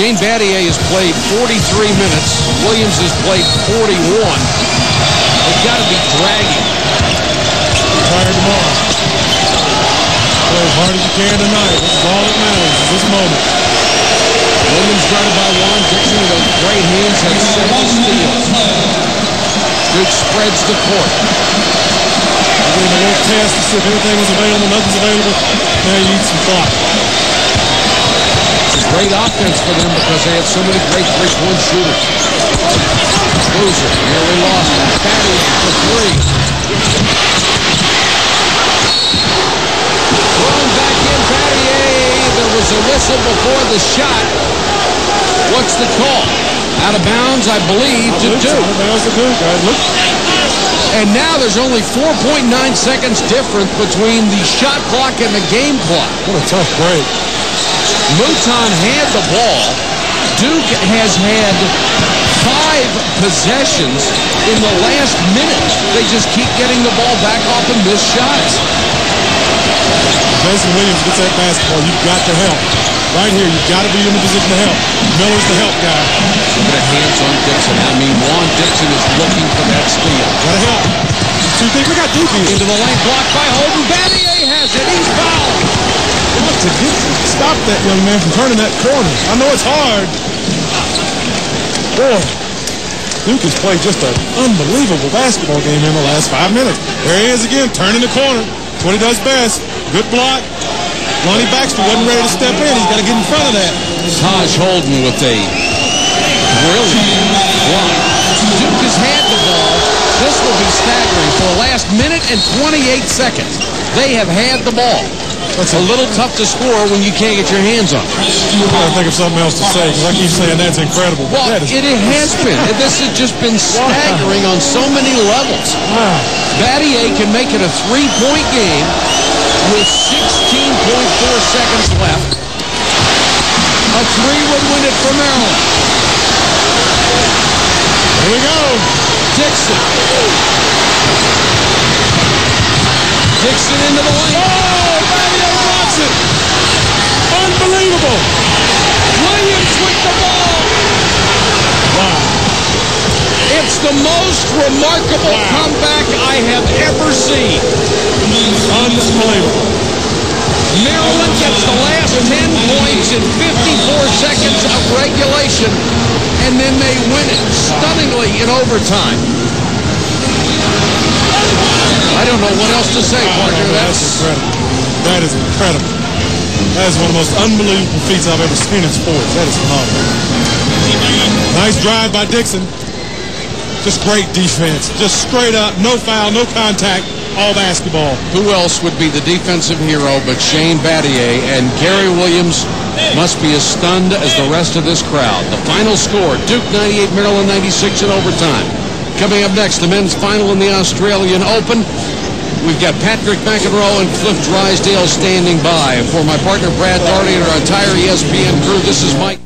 Shane Battier has played 43 minutes. Williams has played 41. They've got to be dragging. Tired tomorrow. Play as hard as you can tonight. This is all that matters is this moment. Williams guarded by Juan Dixon with those great hands had several steals. Duke spreads the court. You're doing a little test to see if anything is available, nothing's available. Now you need some clock. Great offense for them because they have so many great three-point shooters. Boozer nearly lost. Fatty for three. Thrown back in, Battier. There was a whistle before the shot. What's the call? Out of bounds, I believe, to Duke. out of bounds to Duke. All right, look. And now there's only 4.9 seconds difference between the shot clock and the game clock. What a tough break. Mouton had the ball. Duke has had five possessions in the last minute. They just keep getting the ball back off and miss shots. Jason Williams gets that basketball. You've got to help. Right here, you've got to be in the position to help. Miller's the help guy. Look at hands on Dixon. I mean, Juan Dixon is looking for that steal. Got to help. Two things. Deep he is. Into the lane, blocked by Holden. Battier has it. He's fouled. What to stop that young man from turning that corner. I know it's hard. Boy, Duke has played just an unbelievable basketball game in the last five minutes. There he is again, turning the corner. That's what he does best. Good block. Lonny Baxter wasn't ready to step in. He's got to get in front of that. Tahj Holden with a brilliant block. Duke has had the ball. This will be staggering. For the last minute and 28 seconds, they have had the ball. It's a little tough to score when you can't get your hands on it. I gotta think of something else to say because I keep saying that's incredible. Well, that is it has been. This has just been staggering on so many levels. wow. Battier can make it a three-point game with 16.4 seconds left. A three would win it for Maryland. Here we go. Dixon. Dixon into the lane. Oh, Battier blocks it. Unbelievable. Williams with the ball. Wow. It's the most remarkable Wow. comeback I have ever seen. Unbelievable. Maryland gets the last 10 points in 54 seconds of regulation, and then they win it stunningly in overtime. I don't know what else to say, oh, partner. That's That's incredible. That is incredible. That is one of the most unbelievable feats I've ever seen in sports. That is phenomenal. Nice drive by Dixon. Just great defense. Just straight up, no foul, no contact, all basketball. who else would be the defensive hero but Shane Battier and Gary Williams must be as stunned as the rest of this crowd. The final score, Duke 98, Maryland 96 in overtime. Coming up next, the men's final in the Australian Open. We've got Patrick McEnroe and Cliff Drysdale standing by. For my partner Brad Daugherty and our entire ESPN crew, this is Mike.